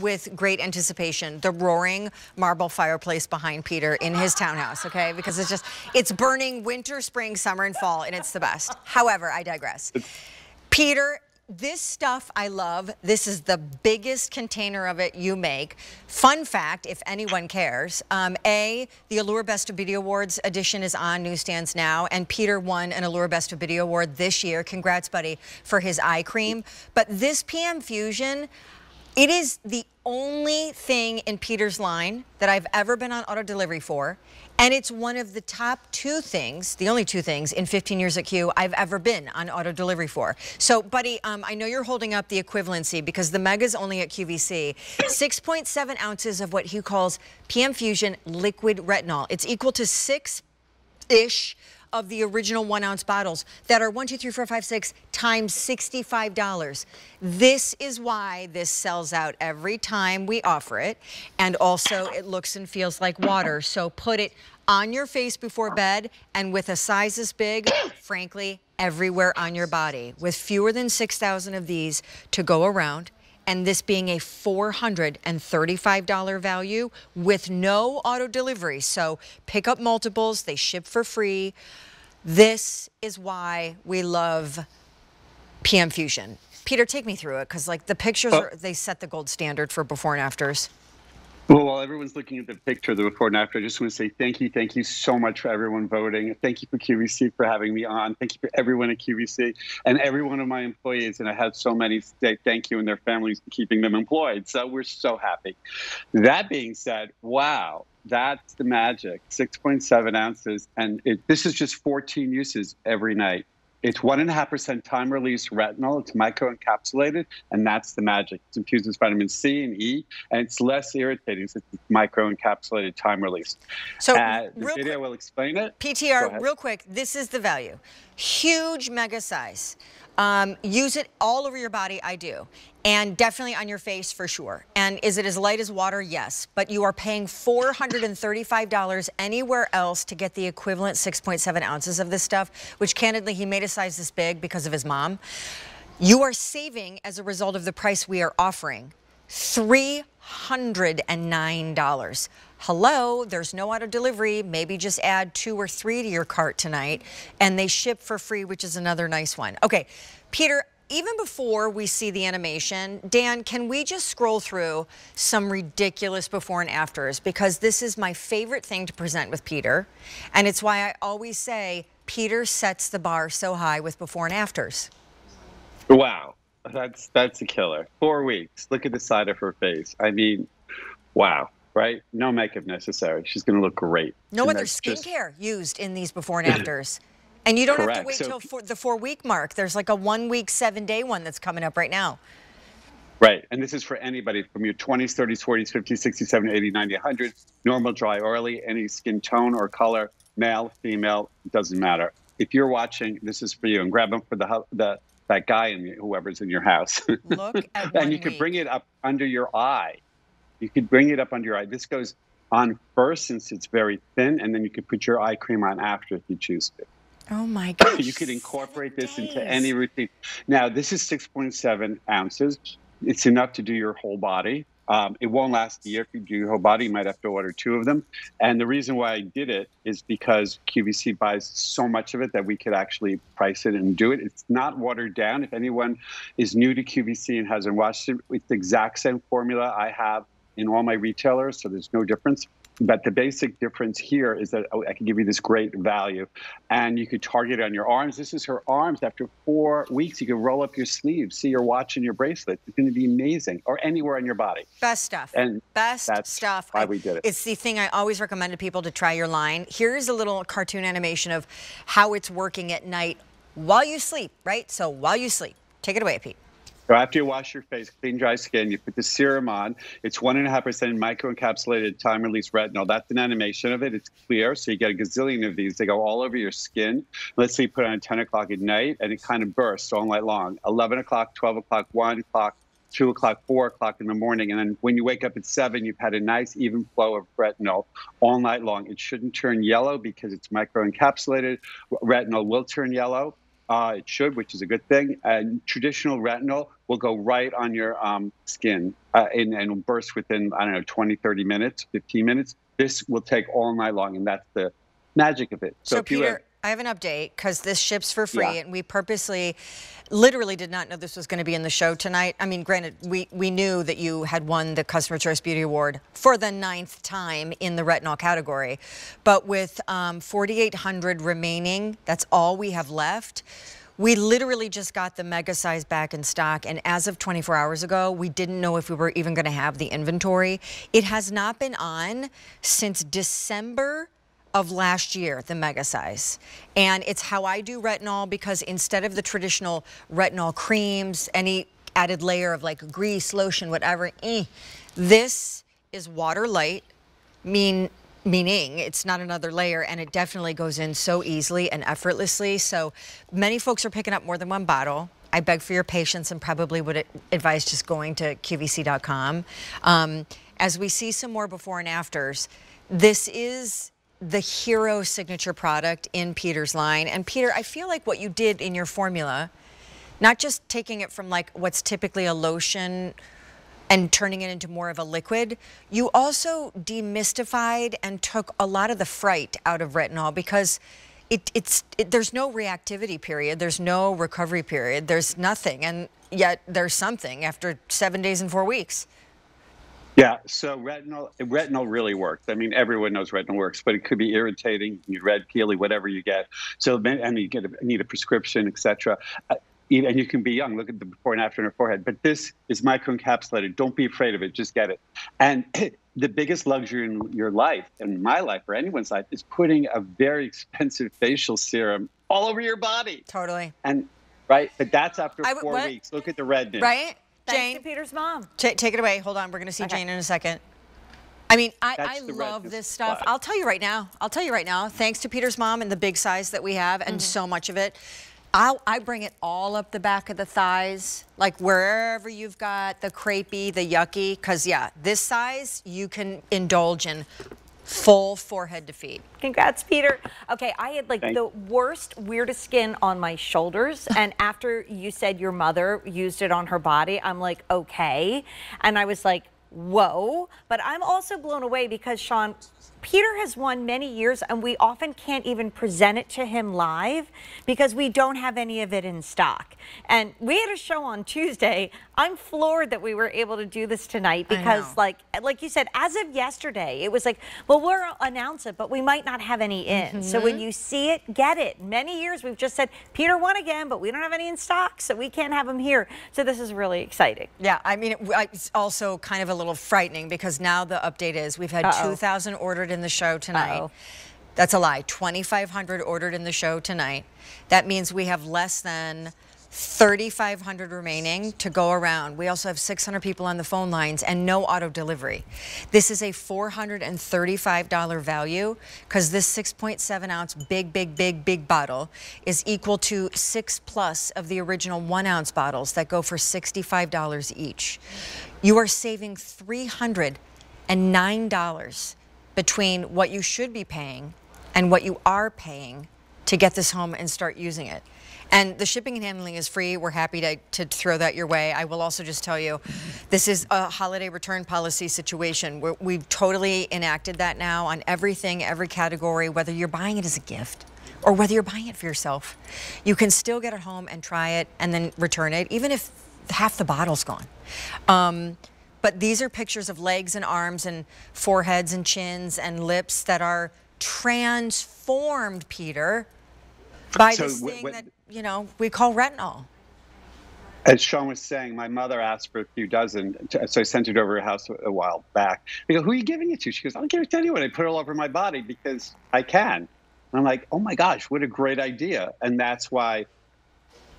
with great anticipation the roaring marble fireplace behind Peter in his townhouse, okay? Because it's just, it's burning winter, spring, summer, and fall, and it's the best. However, I digress. Peter, this stuff I love. This is the biggest container of it you make. Fun fact, if anyone cares, um, A, the Allure Best of Beauty Awards edition is on newsstands now, and Peter won an Allure Best of Beauty Award this year. Congrats, buddy, for his eye cream. But this PM Fusion, it is the only thing in Peter's line that I've ever been on auto delivery for. And it's one of the top two things, the only two things in 15 years at Q I've ever been on auto delivery for. So, buddy, um, I know you're holding up the equivalency because the Mega's only at QVC. 6.7 ounces of what he calls PM Fusion liquid retinol. It's equal to six ish of the original one ounce bottles that are one, two, three, four, five, six times $65. This is why this sells out every time we offer it. And also it looks and feels like water. So put it on your face before bed and with a size this big, frankly, everywhere on your body. With fewer than 6,000 of these to go around, and this being a $435 value with no auto delivery. So pick up multiples, they ship for free. This is why we love PM Fusion. Peter, take me through it because like the pictures, are, they set the gold standard for before and afters. Well, while everyone's looking at the picture, of the before and after, I just want to say thank you. Thank you so much for everyone voting. Thank you for QVC for having me on. Thank you for everyone at QVC and every one of my employees. And I have so many say thank you and their families for keeping them employed. So we're so happy. That being said, wow, that's the magic 6.7 ounces. And it, this is just 14 uses every night. It's one and a half percent time release retinol. It's microencapsulated, and that's the magic. It's infused with vitamin C and E, and it's less irritating since it's microencapsulated time release. So, uh, the video quick, will explain it. PTR, real quick. This is the value. Huge mega size. Um, use it all over your body. I do and definitely on your face for sure. And is it as light as water? Yes. But you are paying $435 anywhere else to get the equivalent 6.7 ounces of this stuff, which candidly, he made a size this big because of his mom. You are saving as a result of the price we are offering. $309. Hello, there's no auto delivery. Maybe just add two or three to your cart tonight. And they ship for free, which is another nice one. Okay, Peter, even before we see the animation, Dan, can we just scroll through some ridiculous before and afters? Because this is my favorite thing to present with Peter. And it's why I always say Peter sets the bar so high with before and afters. Wow. That's that's a killer. Four weeks. Look at the side of her face. I mean, wow right? No makeup necessary. She's going to look great. No and other skincare just... used in these before and afters. And you don't Correct. have to wait so, till the four week mark. There's like a one week, seven day one that's coming up right now. Right. And this is for anybody from your 20s, 30s, 40s, 50s, 60s, 70s, 80s, 90s, 100, normal, dry, oily, any skin tone or color, male, female, doesn't matter. If you're watching, this is for you. And grab them for the, the that guy and whoever's in your house. Look at And you week. could bring it up under your eye. You could bring it up under your eye. This goes on first since it's very thin, and then you could put your eye cream on after if you choose to. Oh my gosh. you could incorporate this days. into any routine. Now, this is 6.7 ounces. It's enough to do your whole body. Um, it won't last a year. If you do your whole body, you might have to order two of them. And the reason why I did it is because QVC buys so much of it that we could actually price it and do it. It's not watered down. If anyone is new to QVC and hasn't watched it, it's the exact same formula I have in all my retailers, so there's no difference. But the basic difference here is that oh, I can give you this great value, and you could target it on your arms. This is her arms. After four weeks, you can roll up your sleeves, see your watch and your bracelet. It's going to be amazing, or anywhere on your body. Best stuff. And best that's stuff. Why I, we did it. It's the thing I always recommend to people to try your line. Here's a little cartoon animation of how it's working at night while you sleep. Right. So while you sleep, take it away, Pete. So after you wash your face, clean dry skin, you put the serum on. It's one and a half percent microencapsulated time release retinol. That's an animation of it. It's clear, so you get a gazillion of these. They go all over your skin. Let's say you put on at 10 o'clock at night, and it kind of bursts all night long. 11 o'clock, 12 o'clock, 1 o'clock, two o'clock, four o'clock in the morning. And then when you wake up at seven, you've had a nice even flow of retinol all night long. It shouldn't turn yellow because it's microencapsulated. Retinol will turn yellow. Uh, it should, which is a good thing. And traditional retinol will go right on your um, skin uh, and, and burst within, I don't know, 20, 30 minutes, 15 minutes. This will take all night long, and that's the magic of it. So, so Peter, have, I have an update because this ships for free, yeah. and we purposely, literally did not know this was going to be in the show tonight. I mean, granted, we, we knew that you had won the Customer Choice Beauty Award for the ninth time in the retinol category, but with um, 4,800 remaining, that's all we have left. We literally just got the mega size back in stock, and as of 24 hours ago, we didn't know if we were even going to have the inventory. It has not been on since December of last year, the mega size. And it's how I do retinol because instead of the traditional retinol creams, any added layer of like grease, lotion, whatever, eh, this is water light, mean meaning it's not another layer and it definitely goes in so easily and effortlessly. So many folks are picking up more than one bottle. I beg for your patience and probably would advise just going to QVC.com. Um, as we see some more before and afters, this is the hero signature product in Peter's line. And Peter, I feel like what you did in your formula, not just taking it from like what's typically a lotion and turning it into more of a liquid. You also demystified and took a lot of the fright out of retinol because it, it's it, there's no reactivity period, there's no recovery period, there's nothing, and yet there's something after seven days and four weeks. Yeah, so retinol retinol really works. I mean, everyone knows retinol works, but it could be irritating, you red, peely, whatever you get. So, and you get a, need a prescription, etc and you can be young. Look at the before and after on her forehead. But this is microencapsulated. Don't be afraid of it. Just get it. And the biggest luxury in your life, in my life or anyone's life, is putting a very expensive facial serum all over your body. Totally. And right, but that's after I, four what? weeks. Look at the redness. Right. Jane, Thanks to Peter's mom. take it away. Hold on. We're going to see okay. Jane in a second. I mean, I, I love this stuff. I'll tell you right now. I'll tell you right now. Thanks to Peter's mom and the big size that we have and mm -hmm. so much of it. I'll, I bring it all up the back of the thighs, like wherever you've got the crepey, the yucky, because yeah, this size you can indulge in full forehead to feet. Congrats, Peter. Okay, I had like Thanks. the worst, weirdest skin on my shoulders. and after you said your mother used it on her body, I'm like, okay. And I was like, whoa. But I'm also blown away because, Sean, Peter has won many years and we often can't even present it to him live because we don't have any of it in stock. And we had a show on Tuesday. I'm floored that we were able to do this tonight because like like you said, as of yesterday, it was like, well, we'll announce it, but we might not have any in. Mm -hmm. So when mm-hmm. you see it, get it. Many years we've just said, Peter won again, but we don't have any in stock, so we can't have him here. So this is really exciting. Yeah, I mean, it's also kind of a little frightening because now the update is we've had uh -oh. 2,000 ordered in the show tonight. Uh -oh. That's a lie. 2,500 ordered in the show tonight. That means we have less than 3,500 remaining to go around. We also have 600 people on the phone lines and no auto delivery. This is a $435 value because this 6.7 ounce big, big, big, big bottle is equal to six plus of the original one ounce bottles that go for $65 each. You are saving $309 between what you should be paying and what you are paying to get this home and start using it. And the shipping and handling is free. We're happy to, to throw that your way. I will also just tell you, this is a holiday return policy situation. We're, we've totally enacted that now on everything, every category, whether you're buying it as a gift or whether you're buying it for yourself. You can still get it home and try it and then return it, even if half the bottle's gone. Um, but these are pictures of legs and arms and foreheads and chins and lips that are transformed, Peter, by so this thing that you know we call retinol. As Sean was saying, my mother asked for a few dozen, so I sent it over her house a while back. I go, "Who are you giving it to?" She goes, "I don't give it to anyone. I put it all over my body because I can." And I'm like, "Oh my gosh, what a great idea!" And that's why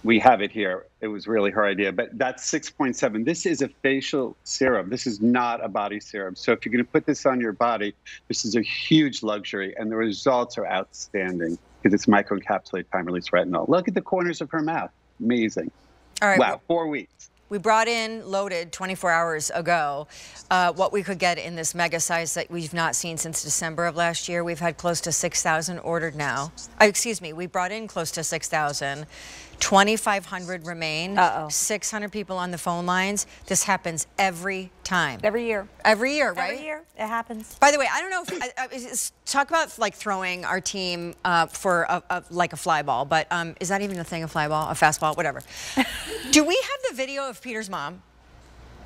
we have it here. It was really her idea, but that's 6.7. This is a facial serum. This is not a body serum. So if you're going to put this on your body, this is a huge luxury, and the results are outstanding because it's microencapsulated time release retinol. Look at the corners of her mouth. Amazing. All right. Wow, four weeks. We brought in loaded 24 hours ago uh, what we could get in this mega size that we've not seen since December of last year. We've had close to 6,000 ordered now. Uh, excuse me, we brought in close to 6,000. 2,500 remain. Uh-oh. 600 people on the phone lines. This happens every time. Every year. Every year, right? Every year it happens. By the way, I don't know if I, I, is- talk about like throwing our team uh, for a, a, like a fly ball, but um, is that even a thing? A fly ball, a fastball, whatever. Do we have the video of Peter's mom?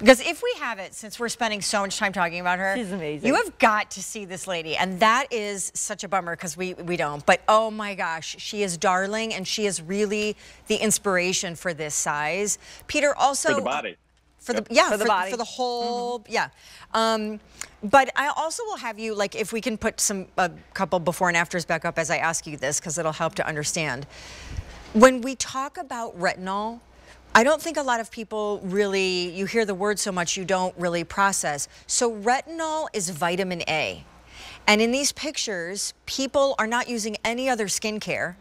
Because if we have it, since we're spending so much time talking about her, She's amazing. You have got to see this lady, and that is such a bummer because we we don't. But oh my gosh, she is darling, and she is really the inspiration for this size. Peter also For the body. for the yeah For the body. for the whole yeah um but i also will have you like if we can put some a couple before and afters back up as i ask you this because it'll help to understand when we talk about retinol I don't think a lot of people really, you hear the word so much you don't really process. So, retinol is vitamin A. And in these pictures, people are not using any other skincare.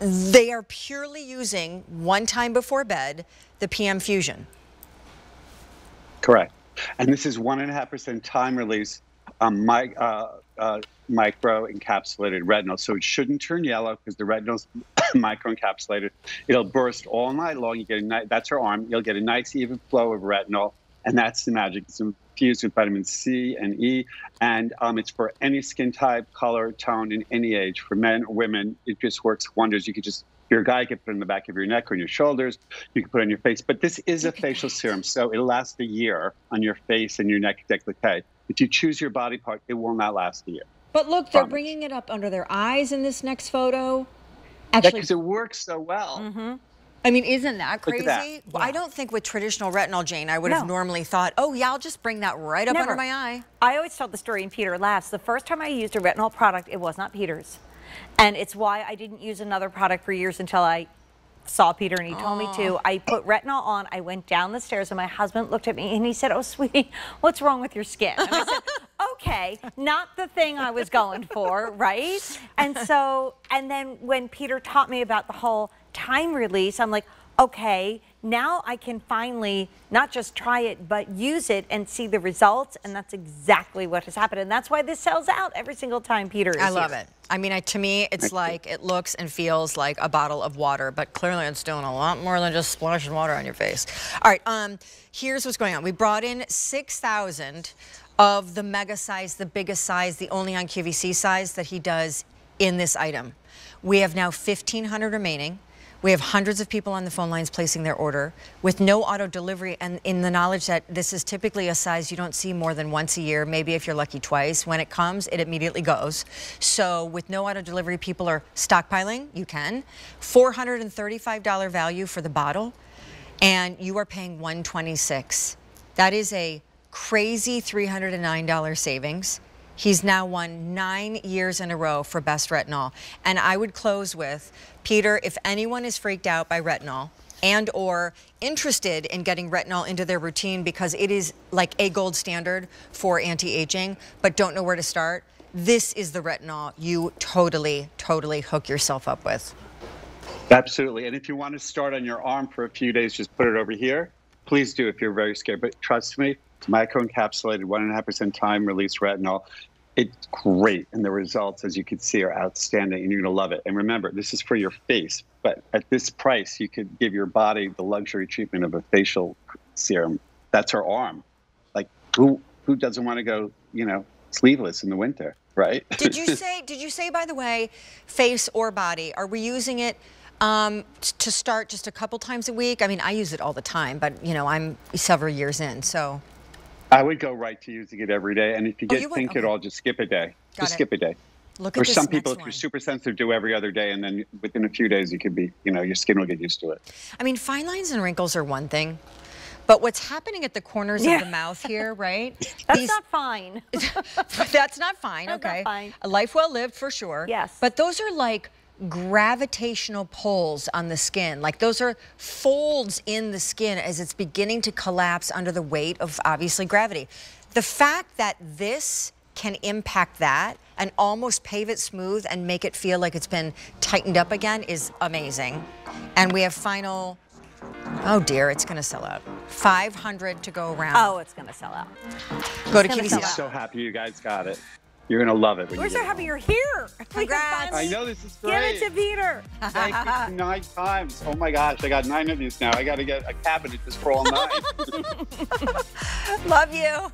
They are purely using one time before bed the PM Fusion. Correct. And this is one and a half percent time release um, my, uh, uh, micro encapsulated retinol. So it shouldn't turn yellow because the retinol's micro encapsulated. It'll burst all night long. You get a nice, that's her arm. You'll get a nice even flow of retinol. And that's the magic. It's infused with vitamin C and E. And um, it's for any skin type, color, tone, and any age. For men or women, it just works wonders. You could just, your guy, could put it in the back of your neck or your shoulders. You can put it on your face. But this is a facial serum. So it'll last a year on your face and your neck décolleté. If you choose your body part, it will not last a year. But look, they're bringing it up under their eyes in this next photo. Because it works so well. Mm -hmm. I mean, isn't that crazy? at that. Well, I don't think with traditional retinol, Jane, I would have normally thought, oh, yeah, I'll just bring that right up under my eye. I always tell the story, and Peter laughs. The first time I used a retinol product, it was not Peter's. And it's why I didn't use another product for years until I saw Peter and he told me to. I put retinol on, I went down the stairs, and my husband looked at me and he said, Oh, sweetie, what's wrong with your skin? And I said, Okay, not the thing I was going for, right? And so, and then when Peter taught me about the whole time release, I'm like, okay, now I can finally not just try it, but use it and see the results. And that's exactly what has happened. And that's why this sells out every single time Peter is I love here. it. I mean, I, to me, it's like it looks and feels like a bottle of water, but clearly it's doing a lot more than just splashing water on your face. All right, um, here's what's going on. We brought in 6,000 of the mega size, the biggest size, the only on QVC size that he does in this item. We have now 1,500 remaining. We have hundreds of people on the phone lines placing their order with no auto delivery and in the knowledge that this is typically a size you don't see more than once a year, maybe if you're lucky twice. When it comes, it immediately goes. So with no auto delivery, people are stockpiling. You can. $435 value for the bottle and you are paying 126. That is a crazy $309 savings. He's now won nine years in a row for best retinol. And I would close with, Peter, if anyone is freaked out by retinol and or interested in getting retinol into their routine because it is like a gold standard for anti-aging, but don't know where to start, this is the retinol you totally, totally hook yourself up with. Absolutely. And if you want to start on your arm for a few days, just put it over here. Please do if you're very scared. But trust me, microencapsulated, one and a half percent time release retinol. It's great. And the results, as you can see, are outstanding. And you're going to love it. And remember, this is for your face. But at this price, you could give your body the luxury treatment of a facial serum. That's her arm. Like, who, who doesn't want to go, you know, sleeveless in the winter, right? Did you say? Did you say, by the way, face or body? Are we using it um, to start just a couple times a week? I mean, I use it all the time, but you know, I'm several years in, so I would go right to using it every day. And if you Oh, get you would? think Okay. at all, just skip a day. Got just it. skip a day. look For at this some people, next if you're super sensitive, do every other day, and then within a few days, you could be, you know, your skin will get used to it. I mean, fine lines and wrinkles are one thing, but what's happening at the corners Yeah. of the mouth here, right? That's These- not fine. That's not fine. That's not okay, fine. a life well lived for sure. Yes. but those are like gravitational pulls on the skin. Like those are folds in the skin as it's beginning to collapse under the weight of obviously gravity. The fact that this can impact that and almost pave it smooth and make it feel like it's been tightened up again is amazing. And we have final. Oh dear, it's going to sell out. 500 to go around. oh, it's going to sell out. go to gonna QVC. sell I'm so happy you guys got it. You're gonna love it. We're so happy you're here. Congrats! I know this is great. Give it to Peter. Thank you nine times. Oh my gosh, I got nine of these now. I got to get a cabinet just for all nine. Love you.